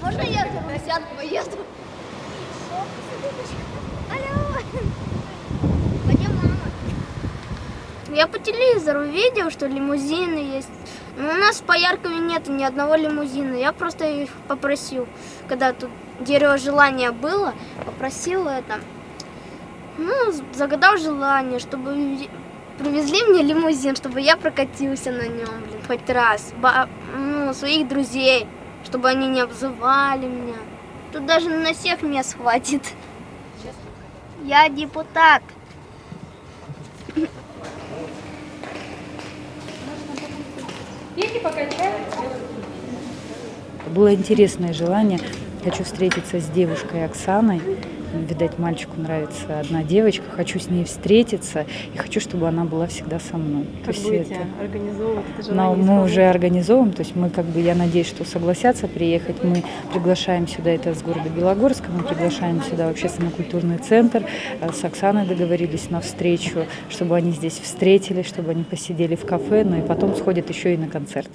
поросят поеду. Алло. Где мама? Я по телевизору видел, что лимузины есть. Но у нас в Пояркове нет ни одного лимузина. Я просто их попросил, когда тут дерево желания было, попросил это. Ну, загадал желание, чтобы ве- привезли мне лимузин, чтобы я прокатился на нем, блин, хоть раз. Ба- ну, своих друзей, чтобы они не обзывали меня. Тут даже на всех мест хватит. Я депутат. Было интересное желание. Хочу встретиться с девушкой Оксаной. Видать, мальчику нравится одна девочка. Хочу с ней встретиться и хочу, чтобы она была всегда со мной. То Как есть будете это- организовывать это Но мы уже организовываем, то есть мы как бы, я надеюсь, что согласятся приехать. Мы приглашаем сюда, это с города Белогорска, мы приглашаем сюда в общественно-культурный центр. Э, С Оксаной договорились на встречу, чтобы они здесь встретились, чтобы они посидели в кафе, ну и потом сходят еще и на концерт.